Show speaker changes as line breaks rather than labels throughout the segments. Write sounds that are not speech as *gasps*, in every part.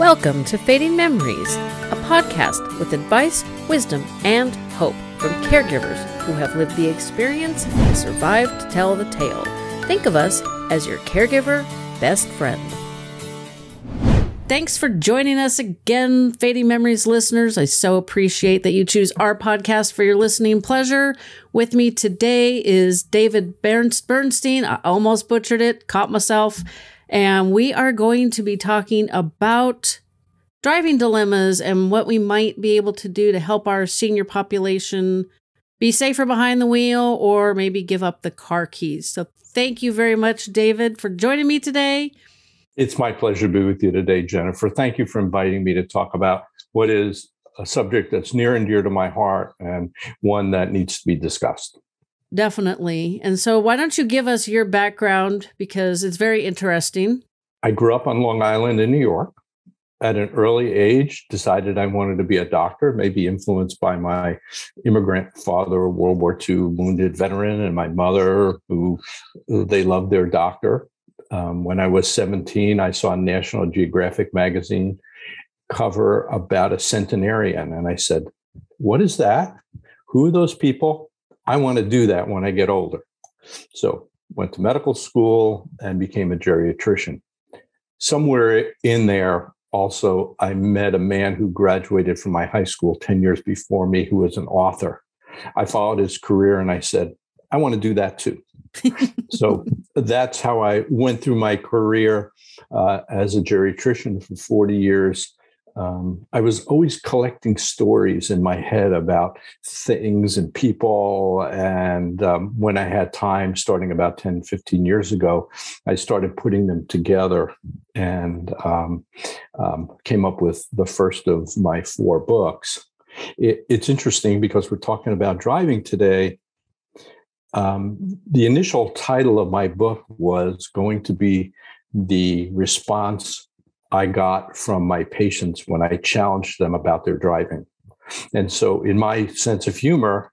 Welcome to Fading Memories, a podcast with advice, wisdom, and hope from caregivers who have lived the experience and survived to tell the tale. Think of us as your caregiver best friend. Thanks for joining us again, Fading Memories listeners. I so appreciate that you choose our podcast for your listening pleasure. With me today is David Bernstein. I almost butchered it, caught myself. And we are going to be talking about driving dilemmas and what we might be able to do to help our senior population be safer behind the wheel or maybe give up the car keys. So, thank you very much, David, for joining me today.
It's my pleasure to be with you today, Jennifer. Thank you for inviting me to talk about what is a subject that's near and dear to my heart and one that needs to be discussed.
Definitely. And so, why don't you give us your background because it's very interesting?
I grew up on Long Island in New York. At an early age, decided I wanted to be a doctor, maybe influenced by my immigrant father, World War II wounded veteran, and my mother, who they loved their doctor. Um, when I was 17, I saw a National Geographic magazine cover about a centenarian. And I said, What is that? Who are those people? I want to do that when I get older. So went to medical school and became a geriatrician. Somewhere in there, also, I met a man who graduated from my high school 10 years before me who was an author. I followed his career and I said, I want to do that too so *laughs* that's how I went through my career uh, as a geriatrician for 40 years. Um, I was always collecting stories in my head about things and people. And um, when I had time, starting about 10, 15 years ago, I started putting them together and um, um came up with the first of my four books. It, it's interesting because we're talking about driving today um, the initial title of my book was going to be the response I got from my patients when I challenged them about their driving. And so, in my sense of humor,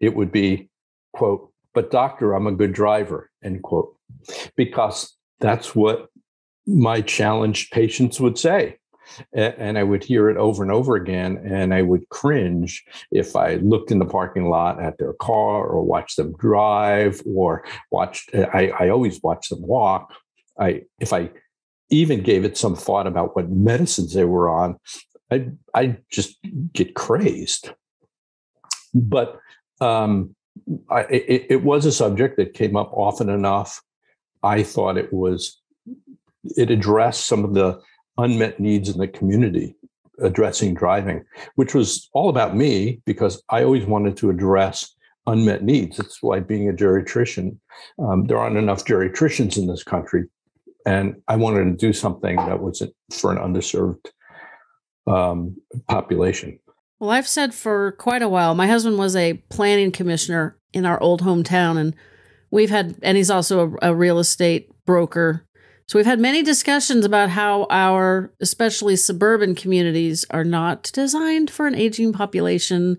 it would be, quote, but doctor, I'm a good driver, end quote, because that's what my challenged patients would say and I would hear it over and over again, and I would cringe if I looked in the parking lot at their car or watched them drive or watched. I, I always watched them walk. I if I even gave it some thought about what medicines they were on, I I just get crazed. But um, I, it, it was a subject that came up often enough. I thought it was it addressed some of the unmet needs in the community addressing driving, which was all about me because I always wanted to address unmet needs. That's why being a geriatrician, um, there aren't enough geriatricians in this country. And I wanted to do something that was for an underserved um, population.
Well, I've said for quite a while, my husband was a planning commissioner in our old hometown, and we've had, and he's also a, a real estate broker so we've had many discussions about how our, especially suburban communities, are not designed for an aging population.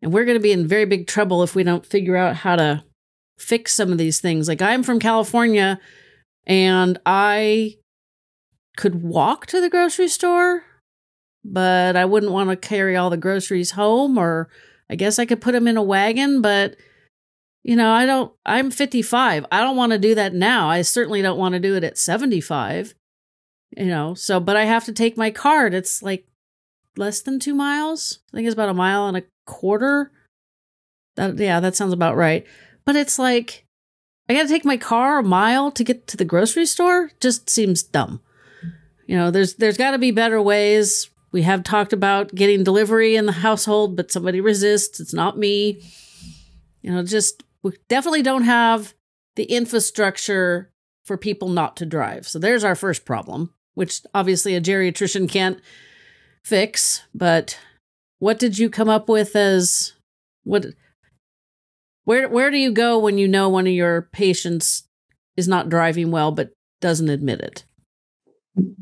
And we're going to be in very big trouble if we don't figure out how to fix some of these things. Like I'm from California and I could walk to the grocery store, but I wouldn't want to carry all the groceries home or I guess I could put them in a wagon, but you know, I don't, I'm 55. I don't want to do that now. I certainly don't want to do it at 75, you know, so, but I have to take my card. It's like less than two miles. I think it's about a mile and a quarter. That, yeah, that sounds about right. But it's like, I got to take my car a mile to get to the grocery store. Just seems dumb. You know, there's, there's got to be better ways. We have talked about getting delivery in the household, but somebody resists. It's not me. You know, just we definitely don't have the infrastructure for people not to drive. So there's our first problem, which obviously a geriatrician can't fix. But what did you come up with as what? Where where do you go when you know one of your patients is not driving well but doesn't admit it?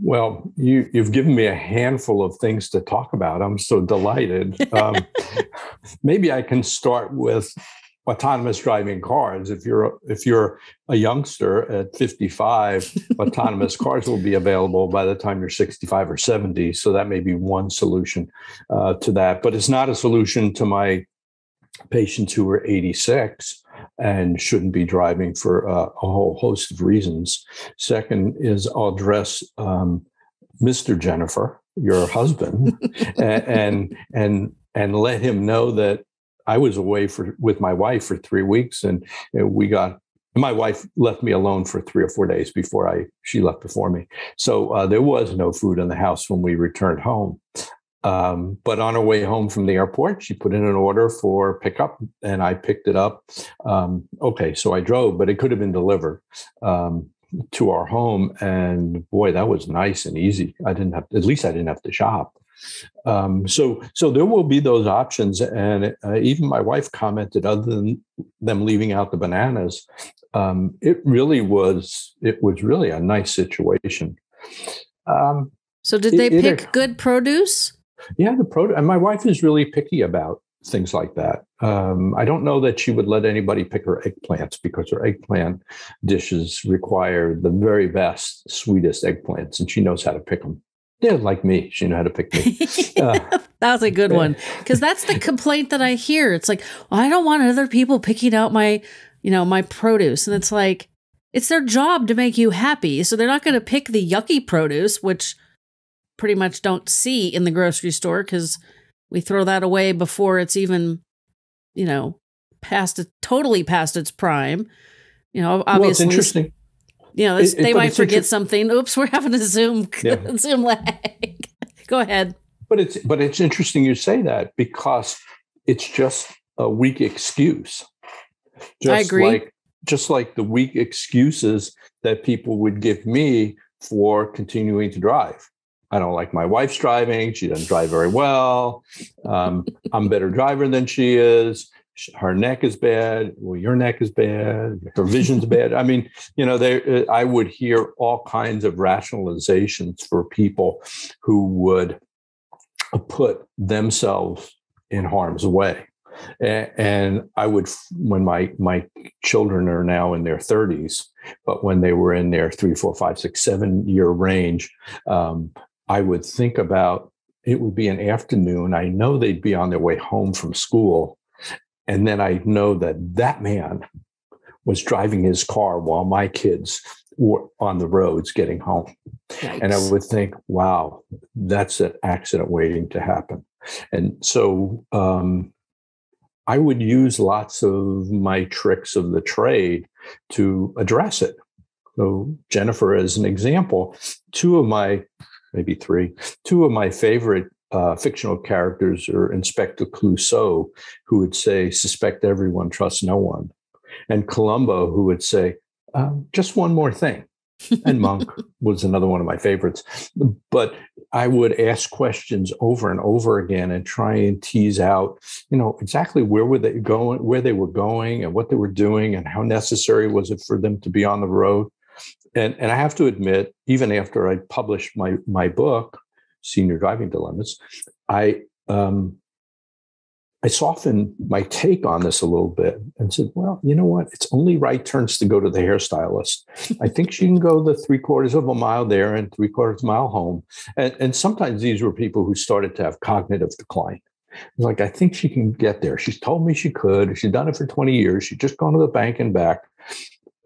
Well, you, you've given me a handful of things to talk about. I'm so delighted. Um, *laughs* maybe I can start with autonomous driving cars. If you're if you're a youngster at 55, *laughs* autonomous cars will be available by the time you're 65 or 70. So that may be one solution uh, to that, but it's not a solution to my patients who are 86 and shouldn't be driving for uh, a whole host of reasons. Second is I'll address um, Mr. Jennifer, your husband, and, *laughs* and and and let him know that I was away for with my wife for three weeks, and we got my wife left me alone for three or four days before I she left before me. So uh, there was no food in the house when we returned home. Um, but on our way home from the airport, she put in an order for pickup, and I picked it up. Um, okay, so I drove, but it could have been delivered um, to our home, and boy, that was nice and easy. I didn't have, at least I didn't have to shop. Um, so, so there will be those options, and uh, even my wife commented, other than them leaving out the bananas, um, it really was it was really a nice situation.
Um, so, did they it, pick it, good produce?
Yeah, the produce, and my wife is really picky about things like that. Um, I don't know that she would let anybody pick her eggplants because her eggplant dishes require the very best, sweetest eggplants, and she knows how to pick them yeah, like me. She knew how to pick me. *laughs*
Uh, that was a good one *laughs* because that's the complaint that I hear. It's like, well, I don't want other people picking out my, you know, my produce, and it's like, it's their job to make you happy, so they're not going to pick the yucky produce, which pretty much don't see in the grocery store because we throw that away before it's even, you know, past it totally past its prime. You know, obviously. Well, it's
interesting
you know, it, they might forget something. Oops, *laughs* we're having a Zoom *laughs* yeah. Zoom lag. Go ahead.
But it's but it's interesting you say that because it's just a weak excuse.
Just I agree.
Like, just like the weak excuses that people would give me for continuing to drive. I don't like my wife's driving. She doesn't drive very well. Um, I'm a better driver than she is her neck is bad. Well, your neck is bad. Her vision's *laughs* bad. I mean, you know, they, uh, I would hear all kinds of rationalizations for people who would put themselves in harm's way. And I would, when my my children are now in their 30s, but when they were in their three, four, five, six, seven year range, um, I would think about it would be an afternoon. I know they'd be on their way home from school and then I know that that man was driving his car while my kids were on the roads getting home. Yikes. And I would think, wow, that's an accident waiting to happen. And so um, I would use lots of my tricks of the trade to address it. So, Jennifer, as an example, two of my, maybe three, two of my favorite uh, fictional characters are Inspector Clouseau, who would say, suspect everyone, trust no one. And Columbo, who would say, um, just one more thing. and *laughs* Monk was another one of my favorites. But I would ask questions over and over again and try and tease out, you know, exactly where were they going, where they were going, and what they were doing, and how necessary was it for them to be on the road. And and I have to admit, even after I published my my book, senior driving dilemmas, I um, I softened my take on this a little bit and said, well, you know what? It's only right turns to go to the hairstylist. I think she can go the three quarters of a mile there and three quarters mile home. And, and sometimes these were people who started to have cognitive decline. Like, I think she can get there. She's told me she could. She's done it for 20 years. She's just gone to the bank and back.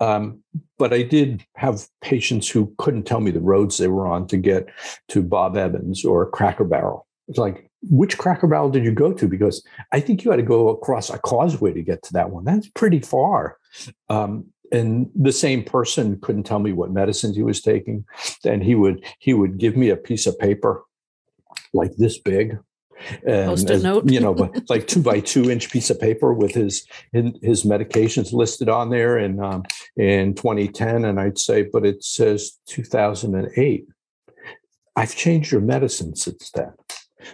Um, but I did have patients who couldn't tell me the roads they were on to get to Bob Evans or Cracker Barrel. It's like, which Cracker Barrel did you go to? Because I think you had to go across a causeway to get to that one. That's pretty far. Um, and the same person couldn't tell me what medicines he was taking. And he would he would give me a piece of paper like this big
and note.
you know, like two by two inch piece of paper with his his medications listed on there in um, in 2010, and I'd say, but it says 2008. I've changed your medicine since then.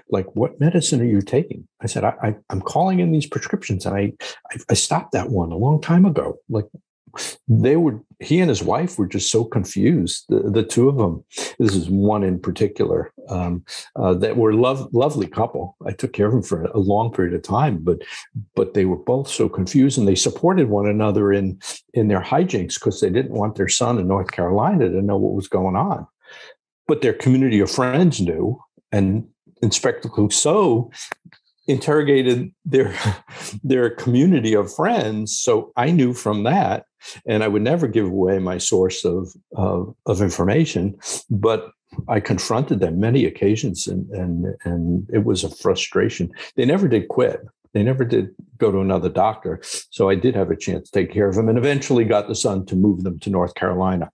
Like, what medicine are you taking? I said, I, I, am calling in these prescriptions, and I, I I stopped that one a long time ago. Like, they were he and his wife were just so confused the, the two of them. This is one in particular um, uh, that were love, lovely couple. I took care of them for a long period of time but but they were both so confused and they supported one another in in their hijinks because they didn't want their son in north carolina to know what was going on. But their community of friends knew and inspector clouseau interrogated their *laughs* their community of friends so i knew from that and i would never give away my source of of, of information but i confronted them many occasions and and and it was a frustration. They never did quit. They never did go to another doctor so i did have a chance to take care of them and eventually got the son to move them to north carolina.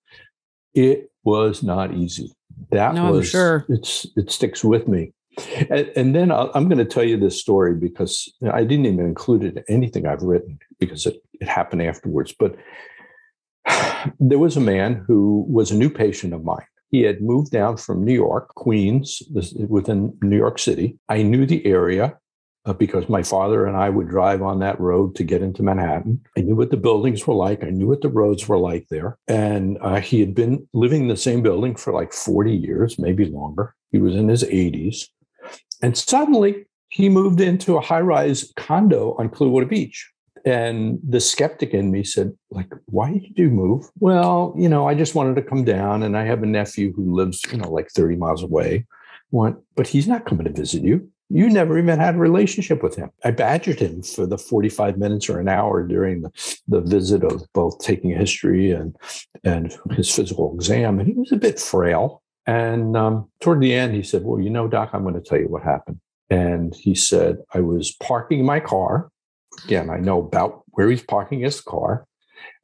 It was not easy. That
no,
was
I'm sure.
it's it sticks with me and, and then i am going to tell you this story because I didn't even include it in anything I've written because it, it happened afterwards. But *sighs* there was a man who was a new patient of mine. He had moved down from New York, Queens, within New York City. I knew the area uh, because my father and I would drive on that road to get into Manhattan. I knew what the buildings were like. I knew what the roads were like there. And uh, he had been living in the same building for like 40 years, maybe longer. He was in his 80s. And suddenly he moved into a high rise condo on Clearwater Beach. And the skeptic in me said, like, why did you move? Well, you know, I just wanted to come down and I have a nephew who lives, you know, like 30 miles away. Want, but he's not coming to visit you. You never even had a relationship with him. I badgered him for the 45 minutes or an hour during the, the visit of both taking history and, and his physical exam. And he was a bit frail. And um, toward the end, he said, Well, you know, Doc, I'm going to tell you what happened. And he said, I was parking my car. Again, I know about where he's parking his car.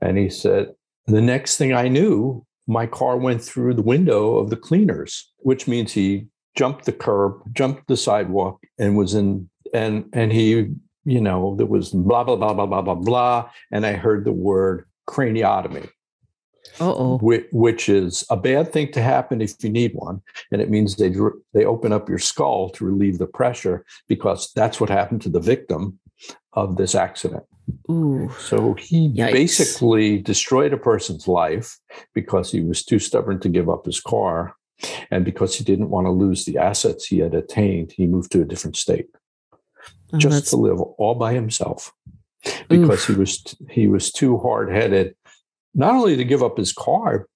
And he said, The next thing I knew, my car went through the window of the cleaners, which means he jumped the curb, jumped the sidewalk, and was in, and, and he, you know, there was blah, blah, blah, blah, blah, blah, blah. And I heard the word craniotomy.
Uh-oh.
Which, which is a bad thing to happen if you need one, and it means they they open up your skull to relieve the pressure because that's what happened to the victim of this accident.
Ooh.
So he
Yikes.
basically destroyed a person's life because he was too stubborn to give up his car, and because he didn't want to lose the assets he had attained, he moved to a different state
Oh,
just
that's-
to live all by himself because he was he was too hard headed, not only to give up his car,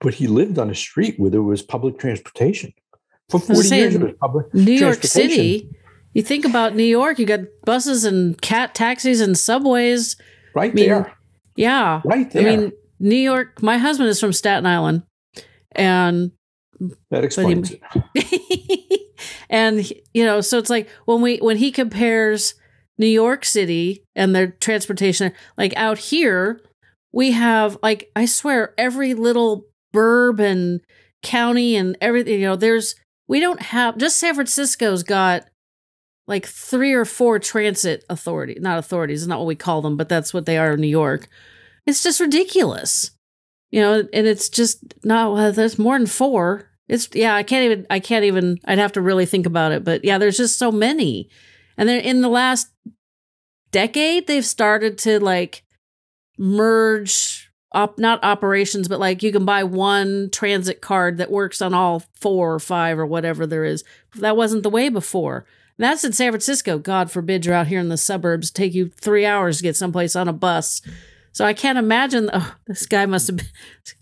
but he lived on a street where there was public transportation. For
was
forty years, it was public
New York. City. You think about New York, you got buses and cat taxis and subways.
right
mean,
there,
Yeah.
right
I mean, New York, my husband is from Staten Island. And
that explains it. *laughs*
and you know, so it's like when we when he compares New York City and their transportation, like out here, we have like I swear every little burb and county and everything. You know, there's we don't have just San Francisco's got like three or four transit authority, not authorities, not what we call them, but that's what they are in New York. It's just ridiculous, you know, and it's just not. Well, there's more than four. It's yeah, I can't even. I can't even. I'd have to really think about it, but yeah, there's just so many, and then in the last decade, they've started to like merge op not operations, but like you can buy one transit card that works on all four or five or whatever there is. That wasn't the way before. And that's in San Francisco. God forbid you're out here in the suburbs, take you three hours to get someplace on a bus. So I can't imagine. Oh, this guy must have been.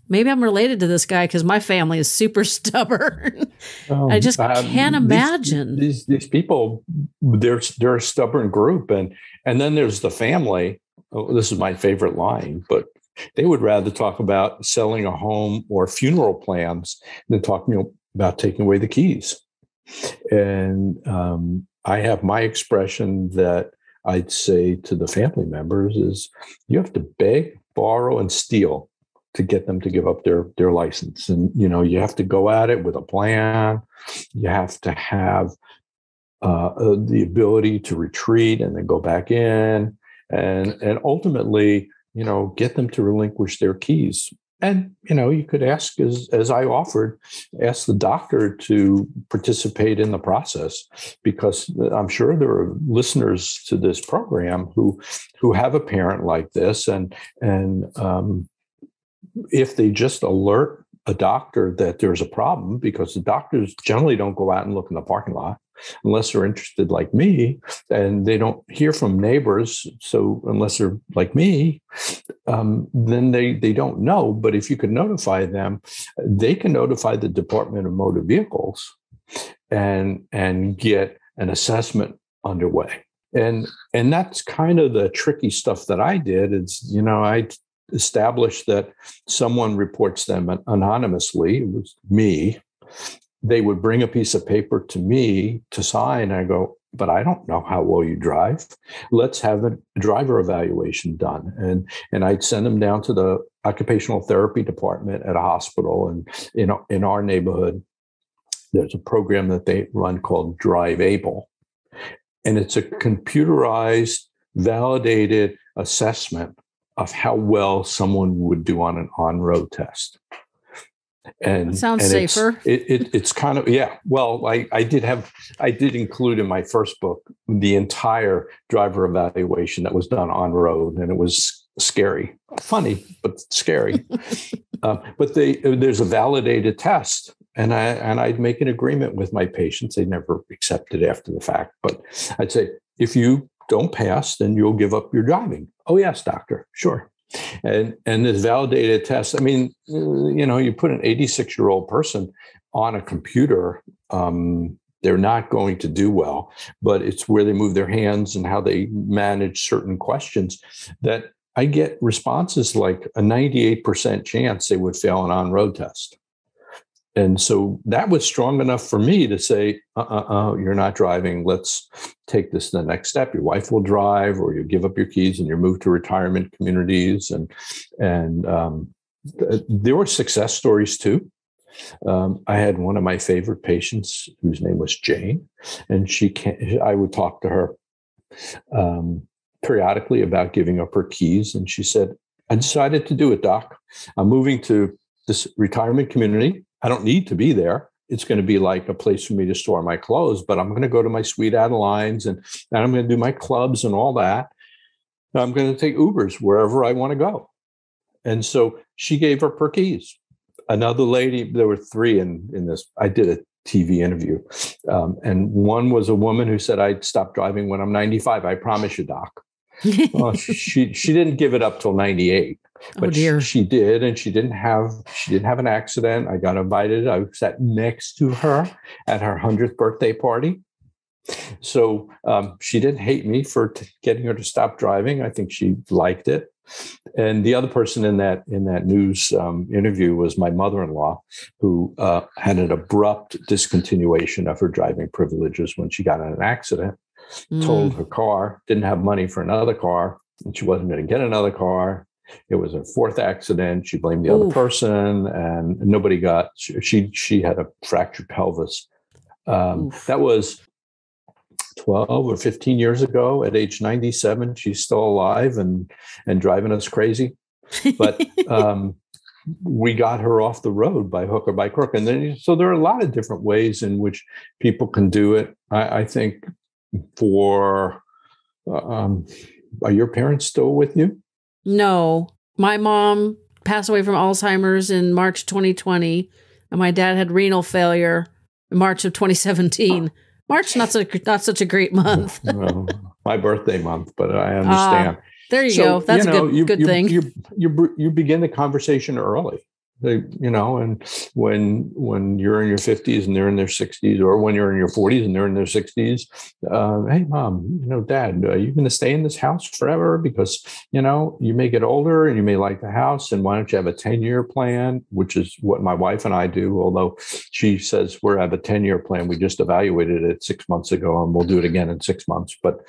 Maybe I'm related to this guy because my family is super *laughs* stubborn. I just
Um,
can't
these-
imagine.
these these people. They're they're a stubborn group, and and then there's the family. Oh, this is my favorite line, but they would rather talk about selling a home or funeral plans than talking about taking away the keys. And um, I have my expression that I'd say to the family members is you have to beg, borrow, and steal to get them to give up their their license. And you know, you have to go at it with a plan. You have to have uh, uh, the ability to retreat and then go back in, and and ultimately, you know, get them to relinquish their keys. and you know you could ask as as i offered ask the doctor to participate in the process because i'm sure there are listeners to this program who who have a parent like this and and um, if they just alert a doctor that there's a problem because the doctors generally don't go out and look in the parking lot unless they're interested like me and they don't hear from neighbors so unless they're like me um, then they they don't know. But if you could notify them they can notify the department of motor vehicles and and get an assessment underway. And and that's kind of the tricky stuff that i did. It's you know i established that someone reports them anonymously. It was me they would bring a piece of paper to me to sign. I go, but I don't know how well you drive. Let's have a driver evaluation done. And and I'd send them down to the occupational therapy department at a hospital. And in, in our neighborhood, there's a program that they run called Drive Able. And it's a computerized, validated assessment of how well someone would do on an on-road test
and sounds
and
safer.
It's, it, it, it's kind of yeah. Well, I I did have I did include in my first book the entire driver evaluation that was done on road, and it was scary, funny but scary. uh, *laughs* but they there's a validated test, and I and I'd make an agreement with my patients. They never accepted after the fact, but I'd say if you don't pass, then you'll give up your driving. Oh yes, doctor, sure and and this validated test i mean you know you put an 86 year old person on a computer um, they're not going to do well but it's where they move their hands and how they manage certain questions that i get responses like a 98% chance they would fail an on-road test and so that was strong enough for me to say, uh, uh, uh, you're not driving. Let's take this to the next step. Your wife will drive, or you give up your keys and you move to retirement communities. And and um, th- there were success stories too. Um, I had one of my favorite patients whose name was Jane, and she can I would talk to her um, periodically about giving up her keys, and she said, "I decided to do it, Doc. I'm moving to this retirement community I don't need to be there. It's going to be like a place for me to store my clothes, but I'm going to go to my Sweet Adelines and, and I'm going to do my clubs and all that. And I'm going to take Ubers wherever I want to go. And so she gave up her keys. Another lady, there were three in, in this. I did a TV interview. Um, and one was a woman who said, I'd stop driving when I'm 95. I promise you, doc. well, *laughs* she she didn't give it up till 98 but oh dear. She, she, did and she didn't have she didn't have an accident. I got invited. I sat next to her at her 100th birthday party. So um, she didn't hate me for t- getting her to stop driving. I think she liked it. And the other person in that in that news um, interview was my mother-in-law who uh, had an abrupt discontinuation of her driving privileges when she got in an accident. Mm. told her car didn't have money for another car and she wasn't going to get another car it was a fourth accident. She blamed the Oof. other person, and nobody got. She she had a fractured pelvis. Um, that was 12 or 15 years ago at age 97 she's still alive and and driving us crazy but *laughs* um, we got her off the road by hook or by crook and then so there are a lot of different ways in which people can do it i, I think for uh, um, are your parents still with you
no, my mom passed away from Alzheimer's in March 2020, and my dad had renal failure in March of 2017. March not such not such a great month. *laughs*
well, my birthday month, but I understand. Uh,
there you so, go. That's you know, a good,
you,
good
you,
thing.
You, you you begin the conversation early. They, you know, and when when you're in your 50s and they're in their 60s, or when you're in your 40s and they're in their 60s, uh, hey, mom, you know, dad, are you going to stay in this house forever? Because you know you may get older and you may like the house, and why don't you have a 10 year plan, which is what my wife and I do. Although she says we have a 10 year plan, we just evaluated it six months ago, and we'll do it again in six months. But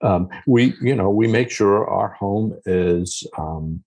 um, we, you know, we make sure our home is. Um,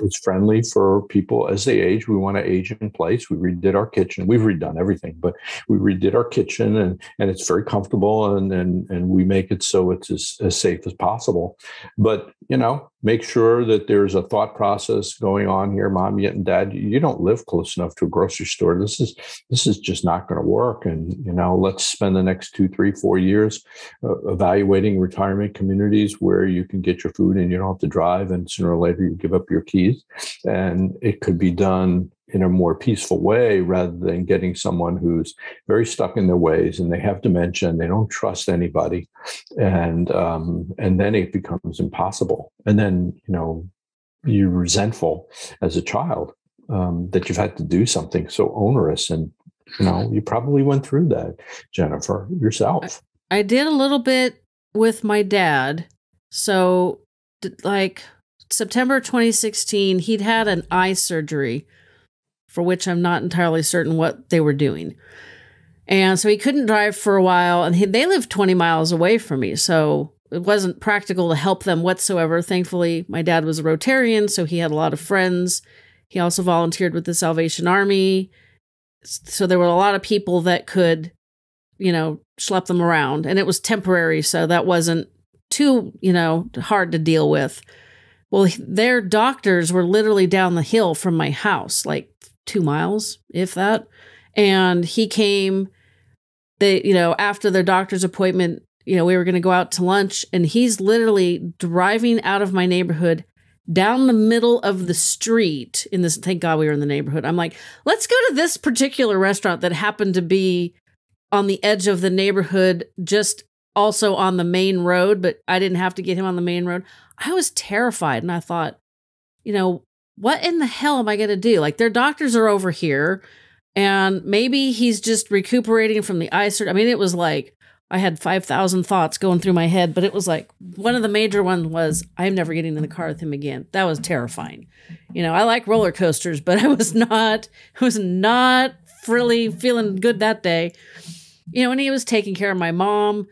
it's friendly for people as they age. We want to age in place. We redid our kitchen. We've redone everything, but we redid our kitchen and, and it's very comfortable and, and, and we make it so it's as, as safe as possible. But, you know, make sure that there's a thought process going on here, mom and dad. You don't live close enough to a grocery store. This is, this is just not going to work. And, you know, let's spend the next two, three, four years uh, evaluating retirement communities where you can get your food and you don't have to drive. And sooner or later you give up your keys and it could be done in a more peaceful way rather than getting someone who's very stuck in their ways and they have dementia and they don't trust anybody. And um, and then it becomes impossible. And then you know you're resentful as a child um, that you've had to do something so onerous and you know you probably went through that jennifer yourself.
I did a little bit with my dad. So like September 2016, he'd had an eye surgery for which I'm not entirely certain what they were doing. And so he couldn't drive for a while, and he, they lived 20 miles away from me. So it wasn't practical to help them whatsoever. Thankfully, my dad was a Rotarian, so he had a lot of friends. He also volunteered with the Salvation Army. So there were a lot of people that could, you know, schlep them around. And it was temporary, so that wasn't too, you know, hard to deal with. Well, their doctors were literally down the hill from my house, like two miles, if that. And he came, they, you know, after their doctor's appointment, you know, we were going to go out to lunch, and he's literally driving out of my neighborhood down the middle of the street in this. Thank God we were in the neighborhood. I'm like, let's go to this particular restaurant that happened to be on the edge of the neighborhood, just also on the main road, but I didn't have to get him on the main road. I was terrified and I thought, you know, what in the hell am I going to do? Like their doctors are over here and maybe he's just recuperating from the surgery. I mean, it was like I had 5,000 thoughts going through my head, but it was like one of the major ones was I'm never getting in the car with him again. That was terrifying. You know, I like roller coasters, but *laughs* I was not, I was not really feeling good that day. You know, and he was taking care of my mom.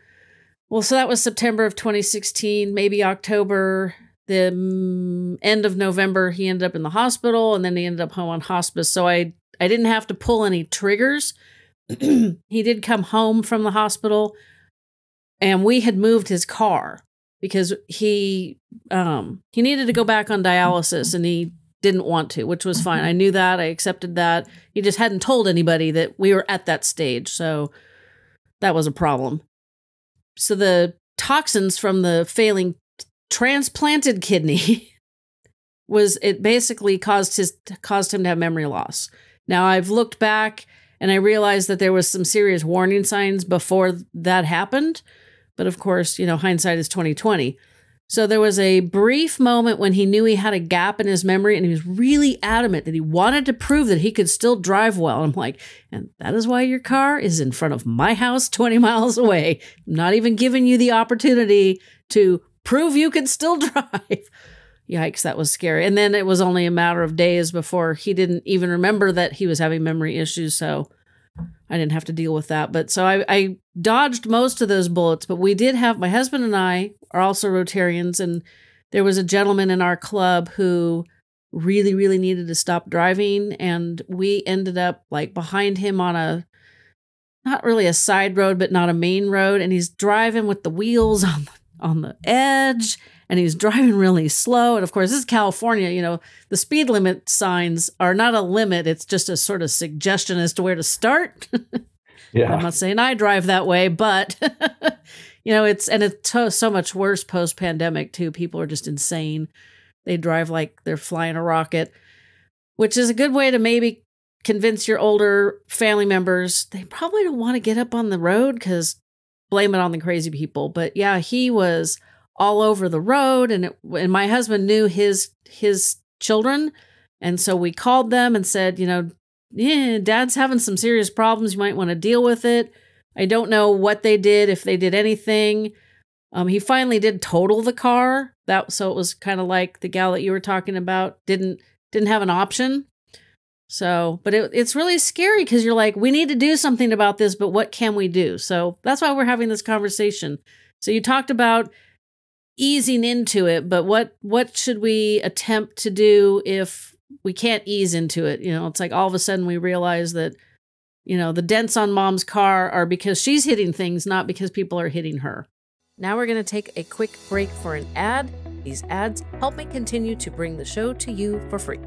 Well, so that was September of 2016, maybe October. The mm, end of November, he ended up in the hospital, and then he ended up home on hospice. So I I didn't have to pull any triggers. *clears throat* he did come home from the hospital, and we had moved his car because he um he needed to go back on dialysis, and he didn't want to, which was fine. I knew that. I accepted that. He just hadn't told anybody that we were at that stage, so that was a problem so the toxins from the failing transplanted kidney *laughs* was it basically caused his caused him to have memory loss. Now I've looked back and I realized that there was some serious warning signs before that happened, but of course, you know, hindsight is 2020. So there was a brief moment when he knew he had a gap in his memory and he was really adamant that he wanted to prove that he could still drive well. I'm like, and that is why your car is in front of my house 20 *laughs* miles away. I'm not even giving you the opportunity to prove you can still *laughs* drive. Yikes, that was scary. And then it was only a matter of days before he didn't even remember that he was having memory issues. So I didn't have to deal with that. But so I, I dodged most of those bullets. But we did have my husband and I are also Rotarians, and there was a gentleman in our club who really, really needed to stop driving, and we ended up like behind him on a not really a side road, but not a main road, and he's driving with the wheels *laughs* on the, on the edge and he's driving really slow. And of course, this is California. You know, the speed limit signs are not a limit, it's just a sort of suggestion as to where to start. *laughs* yeah. I'm not saying I drive that way, but. *laughs* you know, it's and it's to, so much worse post pandemic too. People are just insane. They drive like they're flying a rocket, which is a good way to maybe convince your older family members they probably don't want to get up on the road because blame it on the crazy people. But yeah, he was all over the road and it, and my husband knew his his children and so we called them and said you know yeah dad's having some serious problems you might want to deal with it i don't know what they did if they did anything. Um, he finally did total the car. That so it was kind of like the gal that you were talking about didn't didn't have an option. So but it, it's really scary because you're like we need to do something about this but what can we do? So that's why we're having this conversation. So you talked about easing into it, but what what should we attempt to do if we can't ease into it? You know, it's like all of a sudden we realize that you know, the dents on mom's car are because she's hitting things, not because people are hitting her. Now we're going to take a quick break for an ad. These ads help me continue to bring the show to you for free.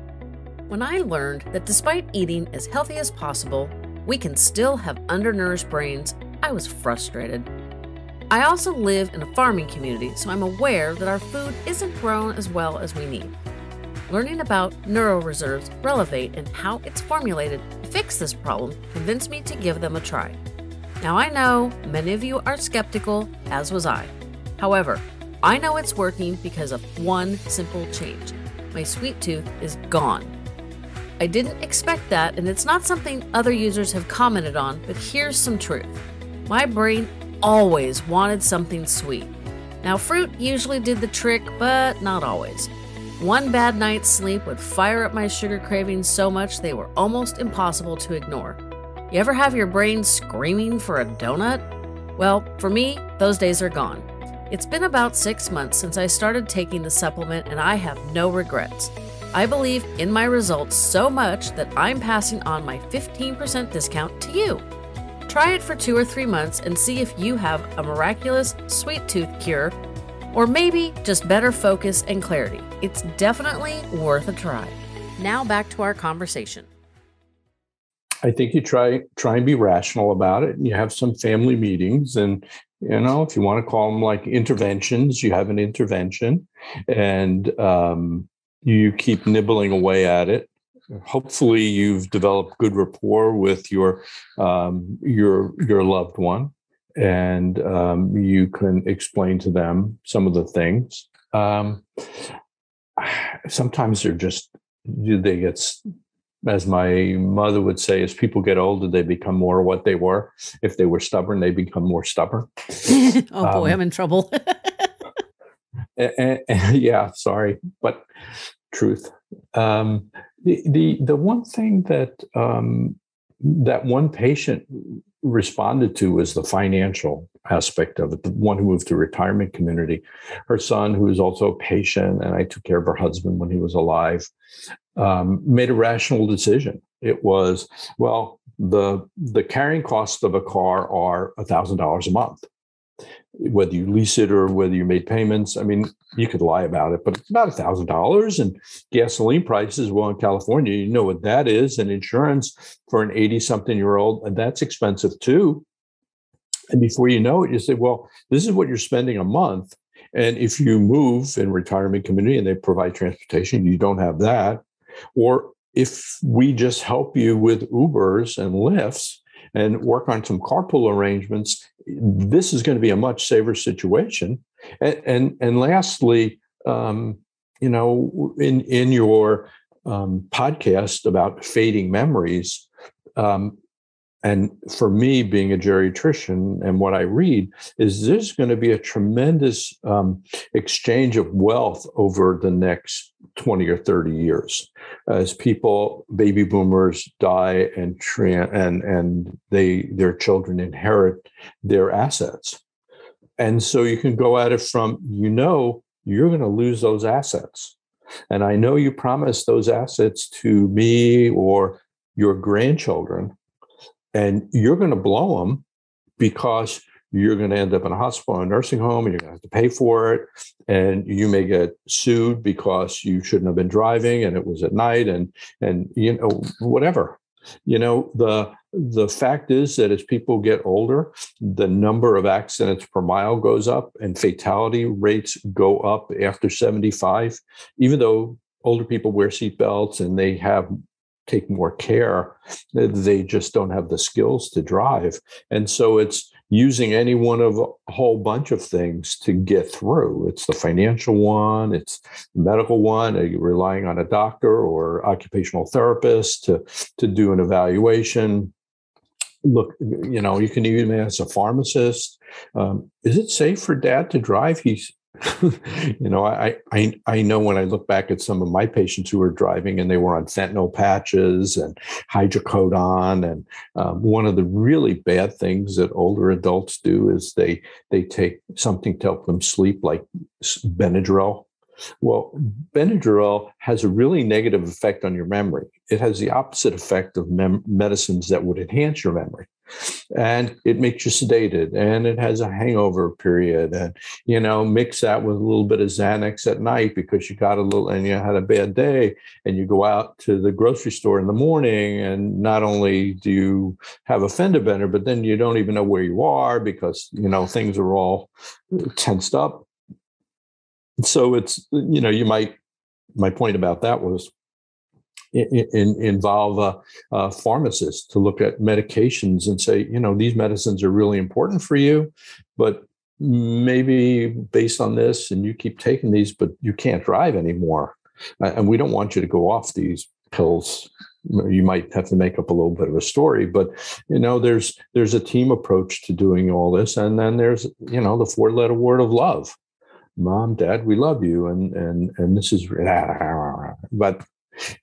When I learned that despite eating as healthy as possible, we can still have undernourished brains, I was frustrated. I also live in a farming community, so I'm aware that our food isn't grown as well as we need. Learning about NeuroReserve's Relevate and how it's formulated to fix this problem convinced me to give them a try. Now, I know many of you are skeptical, as was I. However, I know it's working because of one simple change my sweet tooth is gone. I didn't expect that, and it's not something other users have commented on, but here's some truth. My brain always wanted something sweet. Now, fruit usually did the trick, but not always. One bad night's sleep would fire up my sugar cravings so much they were almost impossible to ignore. You ever have your brain screaming for a donut? Well, for me, those days are gone. It's been about six months since I started taking the supplement, and I have no regrets. I believe in my results so much that I'm passing on my 15% discount to you. Try it for two or three months and see if you have a miraculous sweet tooth cure or maybe just better focus and clarity. It's definitely worth a try. Now back to our conversation.
I think you try try and be rational about it. And you have some family meetings, and you know if you want to call them like interventions, you have an intervention, and um, you keep nibbling away at it. Hopefully, you've developed good rapport with your um, your your loved one, and um, you can explain to them some of the things. Um, sometimes they're just they get as my mother would say as people get older they become more what they were. If they were stubborn they become more stubborn. *laughs*
Oh boy um, i'm in trouble. *laughs*
and, and, *laughs* yeah sorry but truth. Um, the, the the one thing that um, that one patient responded to was the financial aspect of it. The one who moved to retirement community, her son, who is also a patient, and I took care of her husband when he was alive, um, made a rational decision. It was well, the the carrying costs of a car are a thousand dollars a month whether you lease it or whether you made payments. I mean, you could lie about it, but it's about a thousand dollars. And gasoline prices, well, in California, you know what that is, and insurance for an 80-something year old, and that's expensive too. And before you know it, you say, well, this is what you're spending a month. And if you move in retirement community and they provide transportation, you don't have that. Or if we just help you with Ubers and Lyfts, and work on some carpool arrangements, this is going to be a much safer situation. And and, and lastly, um, you know, in in your um, podcast about fading memories, um, and for me being a geriatrician and what i read is there's going to be a tremendous um, exchange of wealth over the next 20 or 30 years as people baby boomers die and and and they their children inherit their assets. And so you can go at it from you know you're going to lose those assets. And i know you promised those assets to me or your grandchildren and you're going to blow them because you're going to end up in a hospital, a nursing home, and you're going to have to pay for it. And you may get sued because you shouldn't have been driving and it was at night, and and you know whatever. You know the the fact is that as people get older, the number of accidents per mile goes up, and fatality rates go up after 75. Even though older people wear seatbelts and they have take more care. They just don't have the skills to drive. And so it's using any one of a whole bunch of things to get through. It's the financial one, it's the medical one, relying on a doctor or occupational therapist to, to do an evaluation. Look, you know, you can even ask a pharmacist. Um, is it safe for dad to drive? He's *laughs* you know, I, I I know when I look back at some of my patients who were driving and they were on fentanyl patches and hydrocodone, and um, one of the really bad things that older adults do is they they take something to help them sleep, like Benadryl. Well, Benadryl has a really negative effect on your memory. It has the opposite effect of mem- medicines that would enhance your memory and it makes you sedated and it has a hangover period and you know mix that with a little bit of xanax at night because you got a little and you had a bad day and you go out to the grocery store in the morning and not only do you have a fender bender but then you don't even know where you are because you know things are all tensed up so it's you know you might my point about that was in, involve a, a, pharmacist to look at medications and say, you know, these medicines are really important for you, but maybe based on this, and you keep taking these, but you can't drive anymore. And we don't want you to go off these pills you might have to make up a little bit of a story but you know there's there's a team approach to doing all this and then there's you know the four letter word of love mom dad we love you and and and this is *laughs* but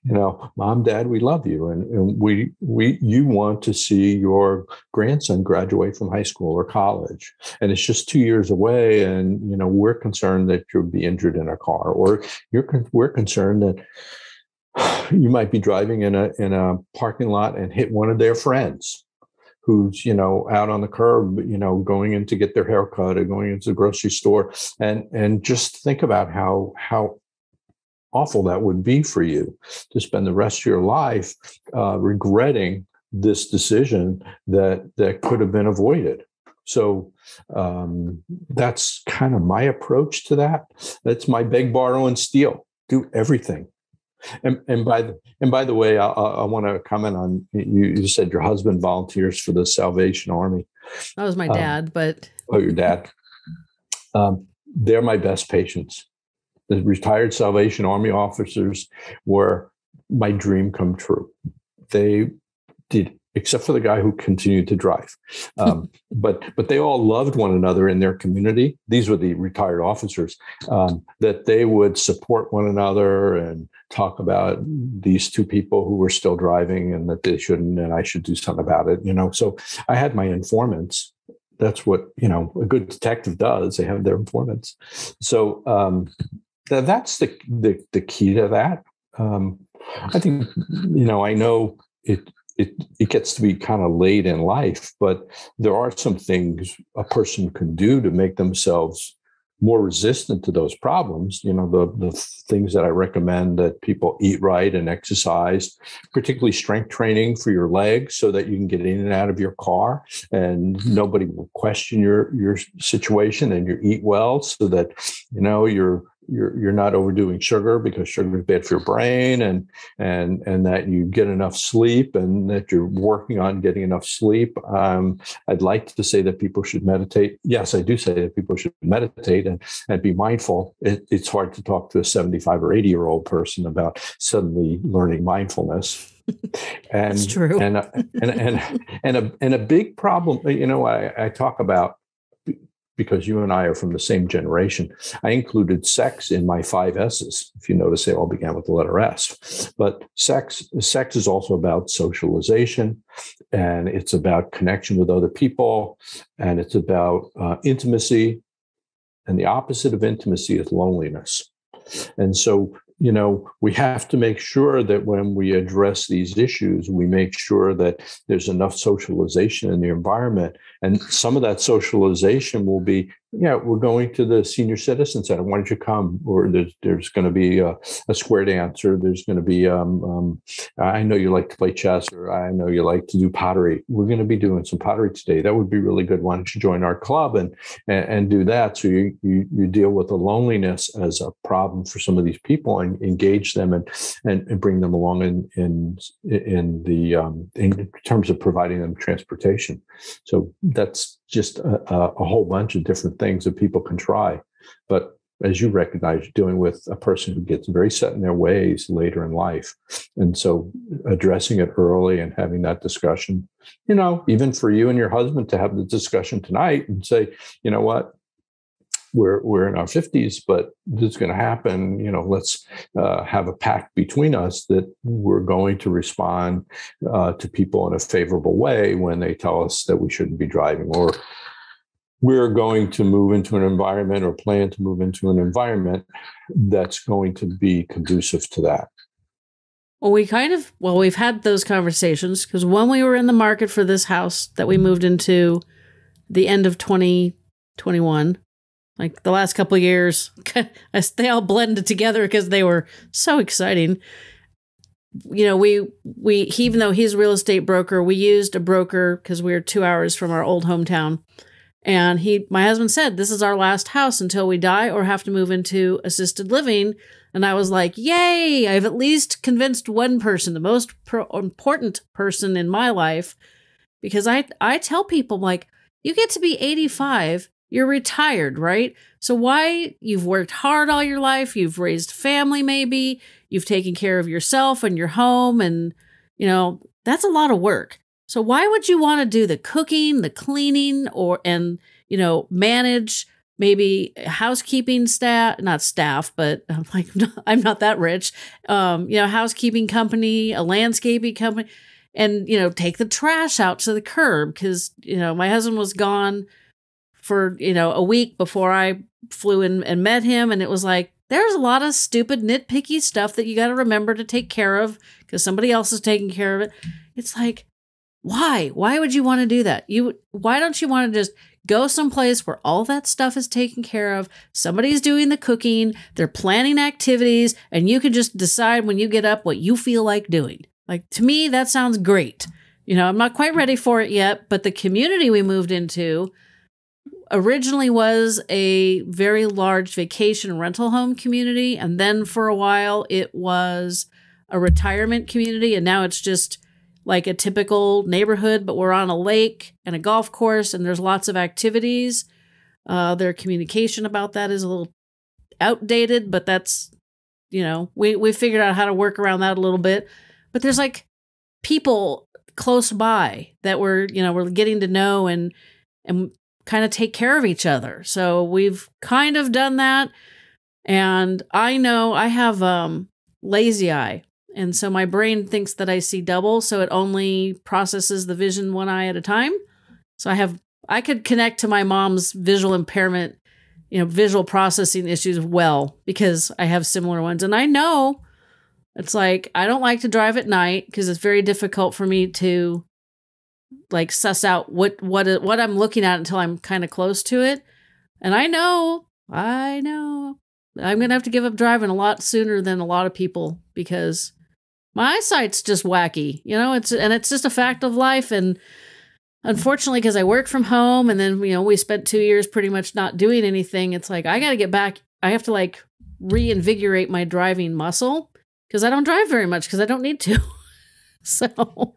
you know mom dad we love you and, and, we we you want to see your grandson graduate from high school or college and it's just two years away and you know we're concerned that you'll be injured in a car or you're we're concerned that *sighs* you might be driving in a in a parking lot and hit one of their friends who's you know out on the curb you know going in to get their haircut or going into the grocery store and and just think about how how awful that would be for you to spend the rest of your life uh, regretting this decision that that could have been avoided. So um, that's kind of my approach to that. That's my beg, borrow, and steal. Do everything. And, and by the, and by the way, I, I want to comment on you. You said your husband volunteers for the Salvation Army.
That was my um, dad, um, but
oh, your dad. Um, they're my best patients the retired Salvation Army officers were my dream come true. They did, except for the guy who continued to drive. Um, *laughs* but but they all loved one another in their community. These were the retired officers um, that they would support one another and talk about these two people who were still driving and that they shouldn't and I should do something about it. You know, so I had my informants that's what you know a good detective does they have their informants so um, that's the, the, the key to that. Um, I think you know I know it it it gets to be kind of late in life, but there are some things a person can do to make themselves more resistant to those problems. You know, the, the things that I recommend that people eat right and exercise, particularly strength training for your legs so that you can get in and out of your car and nobody will question your, your situation and you eat well so that, you know, you're you're you're not overdoing sugar because sugar is bad for your brain and and and that you get enough sleep and that you're working on getting enough sleep. Um, i'd like to say that people should meditate. Yes i do say that people should meditate and and be mindful. It, it's hard to talk to a 75 or 80 year old person about suddenly learning mindfulness. *laughs*
And That's true.
and, and and and a and a big problem you know I, I talk about because you and I are from the same generation, I included sex in my five S's. If you notice, they all began with the letter S. But sex, sex is also about socialization, and it's about connection with other people, and it's about uh, intimacy. And the opposite of intimacy is loneliness. And so you know, we have to make sure that when we address these issues, we make sure that there's enough socialization in the environment. And some of that socialization will be yeah, we're going to the senior citizen center. Why don't you come? Or there's there's going to be a, a square dance, or there's going to be um, um, I know you like to play chess, or I know you like to do pottery. We're going to be doing some pottery today. That would be really good. Why don't you join our club and and, and do that? So you, you you deal with the loneliness as a problem for some of these people and engage them and and, and bring them along in in in the um, in terms of providing them transportation. So that's just a, a, whole bunch of different things that people can try. But as you recognize, dealing with a person who gets very set in their ways later in life. And so addressing it early and having that discussion, you know, even for you and your husband to have the discussion tonight and say, you know what, we're we're in our 50s, but this is going to happen. You know, let's uh, have a pact between us that we're going to respond uh, to people in a favorable way when they tell us that we shouldn't be driving, or we're going to move into an environment or plan to move into an environment that's going to be conducive to that.
Well, we kind of well, we've had those conversations because when we were in the market for this house that we moved into the end of 2021 like the last couple years *laughs* they all blended together because they were so exciting. You know we we even though he's a real estate broker we used a broker because we were two hours from our old hometown. And he my husband said this is our last house until we die or have to move into assisted living. And i was like yay! I've at least convinced one person the most important person in my life. Because i i tell people like you get to be 85 you're retired, right? So why you've worked hard all your life, you've raised family maybe, you've taken care of yourself and your home and you know, that's a lot of work. So why would you want to do the cooking, the cleaning or and you know, manage maybe housekeeping staff, not staff, but *laughs* I'm like *laughs* I'm not that rich. Um, you know, housekeeping company, a landscaping company and you know, take the trash out to the curb cuz you know, my husband was gone for, you know, a week before I flew in and met him. And it was like, there's a lot of stupid, nitpicky stuff that you got to remember to take care of because somebody else is taking care of it. It's like, why? Why would you want to do that? You, why don't you want to just go someplace where all that stuff is taken care of? Somebody's doing the cooking, they're planning activities, and you can just decide when you get up what you feel like doing. Like to me, that sounds great. You know, I'm not quite ready for it yet, but the community we moved into, originally was a very large vacation rental home community. And then for a while, it was a retirement community. And now it's just like a typical neighborhood, but we're on a lake and a golf course, and there's lots of activities. Uh, their communication about that is a little outdated, but that's, you know, we, we figured out how to work around that a little bit. But there's like people close by that we're, you know, we're getting to know and, and kind of take care of each other. So we've kind of done that. And I know I have um, lazy eye. And so my brain thinks that I see double. So it only processes the vision one eye at a time. So I have, I could connect to my mom's visual impairment, you know, visual processing issues well because I have similar ones. And I know it's like, I don't like to drive at night because it's very difficult for me to like suss out what what what I'm looking at until I'm kind of close to it. And I know, I know I'm to have to give up driving a lot sooner than a lot of people because my eyesight's just wacky. You know, it's and it's just a fact of life and unfortunately because I work from home and then you know we spent 2 years pretty much not doing anything, it's like I got to get back I have to like reinvigorate my driving muscle because I don't drive very much because I don't need to. *laughs* so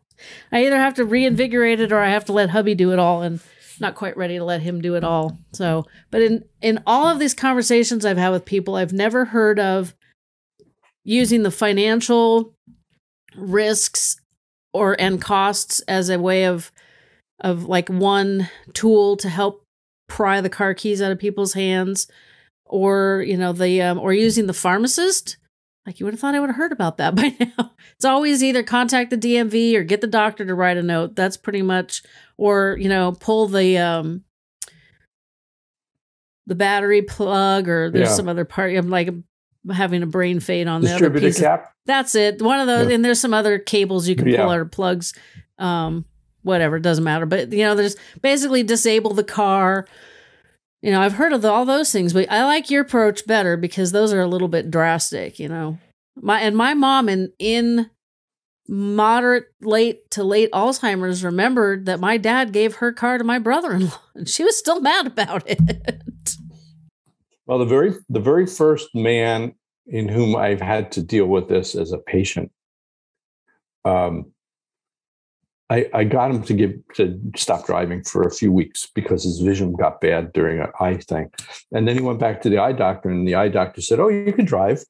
I either have to reinvigorate it or I have to let hubby do it all and not quite ready to let him do it all. So, but in in all of these conversations I've had with people, I've never heard of using the financial risks or and costs as a way of of like one tool to help pry the car keys out of people's hands or you know the um, or using the pharmacist like you would have thought I would have heard about that *laughs* by now. It's always either contact the DMV or get the doctor to write a note. That's pretty much or, you know, pull the um the battery plug or there's yeah. some other part I'm like having a brain fade on the other piece. Cap. That's it. One of those yeah. and there's some other cables you can yeah. pull out plugs. Um whatever, doesn't matter. But you know, there's basically disable the car you know, I've heard of all those things, but I like your approach better because those are a little bit drastic, you know. My and my mom in in moderate late to late Alzheimer's remembered that my dad gave her car to my brother-in-law *laughs* and she was still mad about it.
Well, the very the very first man in whom I've had to deal with this as a patient um, I, I got him to give to stop driving for a few weeks because his vision got bad during an eye thing. And then he went back to the eye doctor, and the eye doctor said, Oh, you can drive.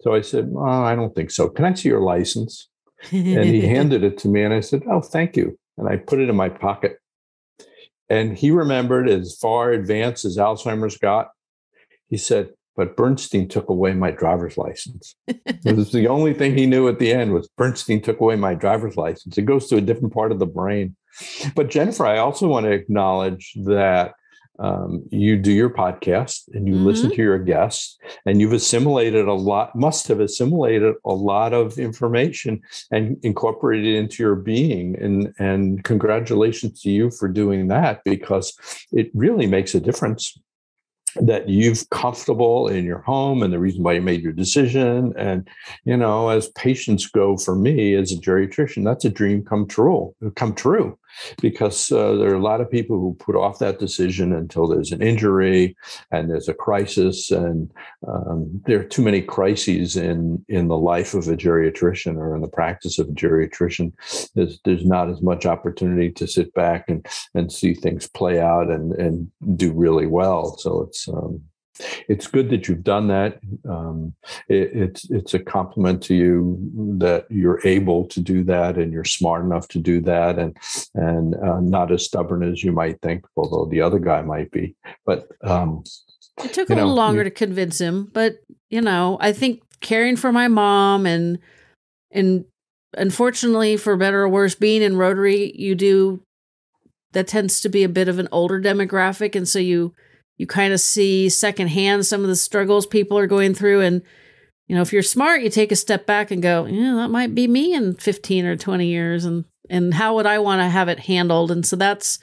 So I said, oh, I don't think so. Can I see your license? and he *laughs* handed it to me, and I said, Oh, thank you. And I put it in my pocket. And he remembered as far advanced as Alzheimer's got, he said, but Bernstein took away my driver's license. it was the *laughs* only thing he knew at the end was Bernstein took away my driver's license. It goes to a different part of the brain. But Jennifer, I also want to acknowledge that um, you do your podcast and you mm-hmm. listen to your guests and you've assimilated a lot must have assimilated a lot of information and incorporated it into your being and and congratulations to you for doing that because it really makes a difference that you've comfortable in your home and the reason why you made your decision. And you know as patients go for me as a geriatrician that's a dream come true come true because uh, there are a lot of people who put off that decision until there's an injury and there's a crisis, and um, there are too many crises in in the life of a geriatrician or in the practice of a geriatrician. There's there's not as much opportunity to sit back and and see things play out and and do really well. So it's um, it's good that you've done that. Um, it, it's it's a compliment to you that you're able to do that and you're smart enough to do that and and uh, not as stubborn as you might think, although the other guy might be. But um,
it took a little know, longer to convince him. But you know, I think caring for my mom and and unfortunately, for better or worse, being in Rotary, you do that tends to be a bit of an older demographic, and so you you kind of see secondhand some of the struggles people are going through. And, you know, if you're smart, you take a step back and go, yeah, that might be me in 15 or 20 years. And, and how would I want to have it handled? And so that's,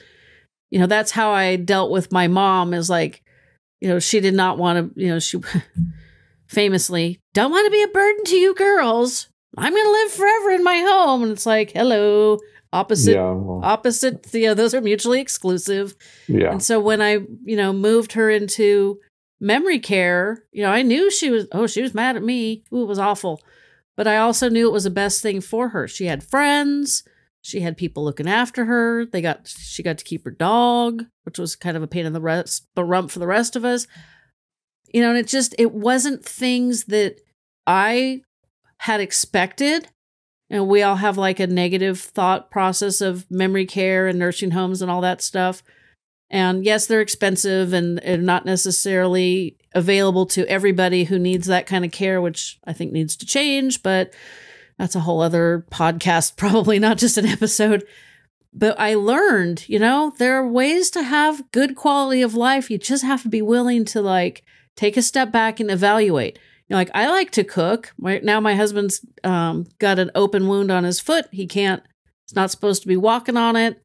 you know, that's how I dealt with my mom is like, you know, she did not want to, you know, she *laughs* famously don't want to be a burden to you girls. I'm going to live forever in my home. And it's like, hello, opposite yeah, well, opposite you know those are mutually exclusive. Yeah. And so when i you know moved her into memory care you know i knew she was oh she was mad at me. Ooh, it was awful. But i also knew it was the best thing for her. She had friends. She had people looking after her. They got she got to keep her dog which was kind of a pain in the rest but rump for the rest of us. You know and it just it wasn't things that i had expected and we all have like a negative thought process of memory care and nursing homes and all that stuff. And yes, they're expensive and, and not necessarily available to everybody who needs that kind of care, which I think needs to change, but that's a whole other podcast, *laughs* probably not just an episode. But I learned, you know, there are ways to have good quality of life. You just have to be willing to like take a step back and evaluate know, like I like to cook. Right now, my husband's um, got an open wound on his foot. He can't. He's not supposed to be walking on it.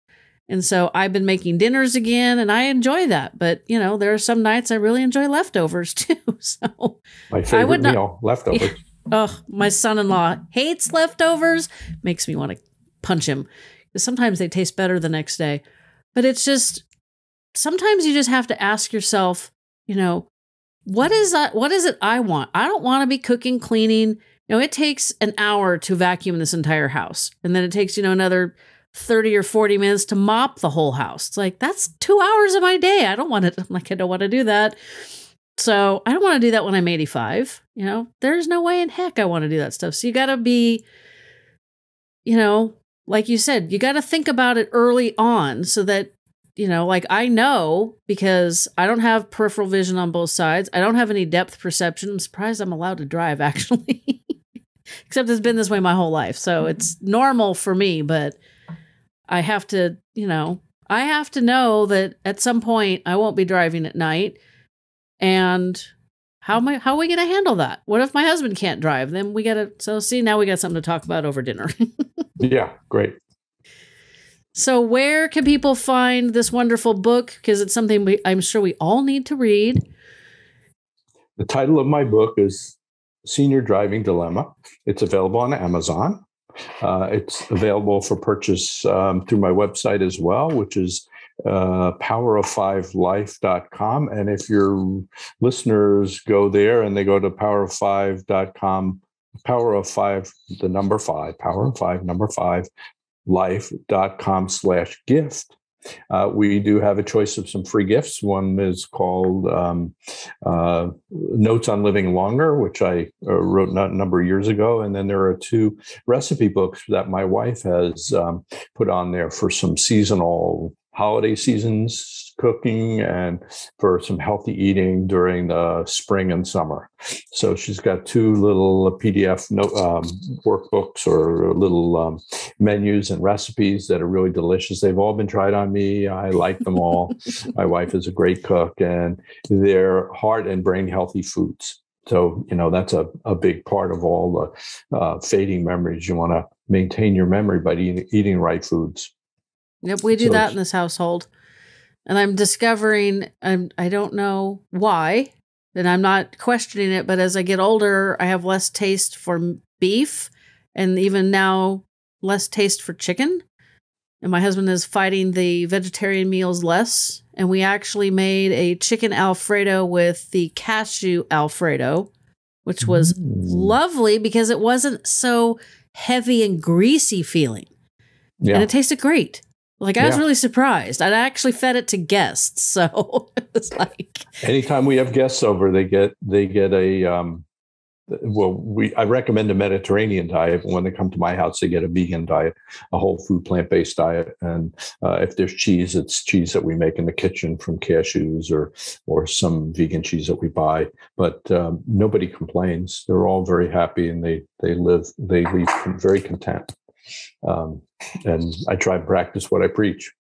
And so I've been making dinners again, and I enjoy that. But you know, there are some nights I really enjoy leftovers *laughs* too. So
my favorite I would not, meal, leftovers. *laughs*
oh, my son-in-law hates leftovers. Makes me want to punch him because sometimes they taste better the next day. But it's just sometimes you just have to ask yourself, you know, what is that? What is it I want? I don't want to be cooking, cleaning. You know, it takes an hour to vacuum this entire house, and then it takes you know another 30 or 40 minutes to mop the whole house. It's like that's 2 hours of my day. I don't want to *laughs* like I don't want to do that. So, I don't want to do that when I'm 85, you know. There's no way in heck I want to do that stuff. So you got to be you know, like you said, you got to think about it early on so that you know, like I know because I don't have peripheral vision on both sides. I don't have any depth perception. I'm surprised I'm allowed to drive *laughs* actually. Except it's been this way my whole life. So mm-hmm. it's normal for me, but I have to, you know, I have to know that at some point I won't be driving at night. And how am I how are we gonna handle that? What if my husband can't drive? Then we gotta so see now we got something to talk about over dinner. *laughs*
yeah, great.
So, where can people find this wonderful book? Because it's something we, I'm sure we all need to read.
The title of my book is Senior Driving Dilemma. It's available on Amazon. Uh, it's available for purchase um, through my website as well, which is uh, powerof5life.com. And if your listeners go there and they go to powerof5.com, power of five, the number five, power of five, number five life.com slash gift. Uh, we do have a choice of some free gifts. One is called um, uh, Notes on Living Longer, which I uh, wrote a number of years ago. And then there are two recipe books that my wife has um, put on there for some seasonal holiday seasons cooking and for some healthy eating during the spring and summer. So she's got two little PDF note, um, workbooks or little um, menus and recipes that are really delicious. They've all been tried on me. I like them all. *laughs* My wife is a great cook, and they're heart and brain healthy foods. So, you know, that's a, a big part of all the uh, fading memories. You want to maintain your memory by eating, eating right foods.
Yep, we do so that in this household and I'm discovering I'm I don't know why, and I'm not questioning it, but as I get older, I have less taste for beef and even now less taste for chicken. And my husband is fighting the vegetarian meals less. And we actually made a chicken Alfredo with the cashew Alfredo, which was mm. lovely because it wasn't so heavy and greasy feeling. Yeah. And it tasted great. Like I yeah. was really surprised. I actually fed it to guests, so *laughs* it's like
anytime we have guests over, they get they get a um, well, we I recommend a Mediterranean diet. When they come to my house, they get a vegan diet, a whole food plant based diet, and uh, if there's cheese, it's cheese that we make in the kitchen from cashews or or some vegan cheese that we buy. But um, nobody complains. They're all very happy, and they they live they leave very content. Um, and I try and practice what I preach.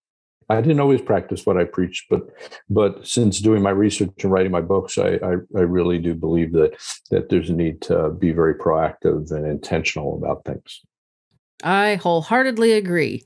I didn't always practice what I preached, but but since doing my research and writing my books, I, I, I really do believe that that there's a need to be very proactive and intentional about things.
I wholeheartedly agree.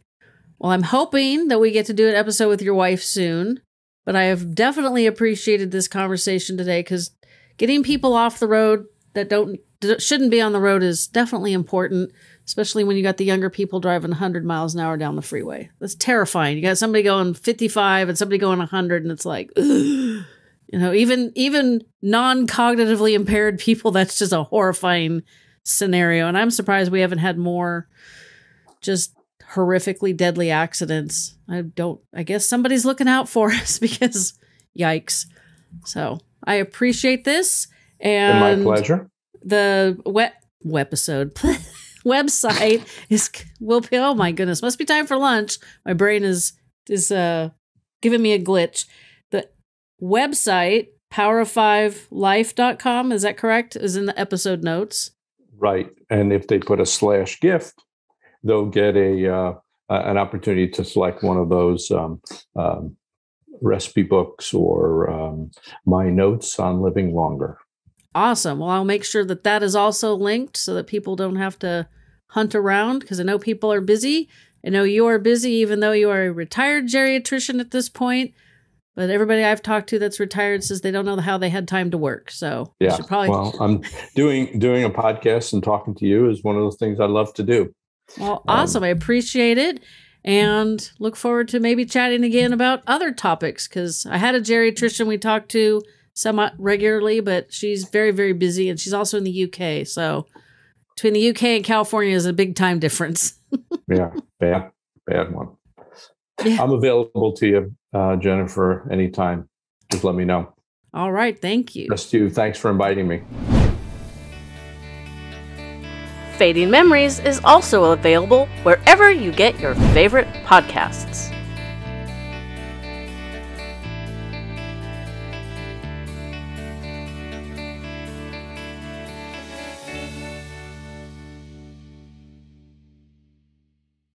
Well, I'm hoping that we get to do an episode with your wife soon, but I have definitely appreciated this conversation today because getting people off the road that don't shouldn't be on the road is definitely important especially when you got the younger people driving 100 miles an hour down the freeway. That's terrifying. You got somebody going 55 and somebody going 100 and it's like ugh. *gasps* you know, even even non-cognitively impaired people *laughs* that's just a horrifying scenario and I'm surprised we haven't had more just horrifically deadly accidents. I don't I guess somebody's looking out for *laughs* us because yikes. So, I appreciate this and
my pleasure.
The wet episode *laughs* website is will be oh my goodness must be time for lunch. My brain is is uh giving me a glitch. The website power of five life.com is that correct? Is in the episode notes.
Right and if they put a slash gift they'll get a uh, an opportunity to select one of those um, um, recipe books or um, my notes on living longer
Awesome. Well, I'll make sure that that is also linked so that people don't have to hunt around because I know people are busy. I know you are busy, even though you are a retired geriatrician at this point. But everybody I've talked to that's retired says they don't know how they had time to work. So
yeah, probably... well, I'm doing doing a podcast and talking to you is one of those things I love to do.
Well, awesome. Um, I appreciate it and look forward to maybe chatting again about other topics because I had a geriatrician we talked to somewhat regularly, but she's very, very busy and she's also in the UK. So between the UK and California is a big time difference. *laughs*
yeah, bad, bad one. Yeah. I'm available to you, uh, Jennifer, anytime. Just let me know.
All right. Thank you.
Just you. Thanks for inviting me.
Fading Memories is also available wherever you get your favorite podcasts.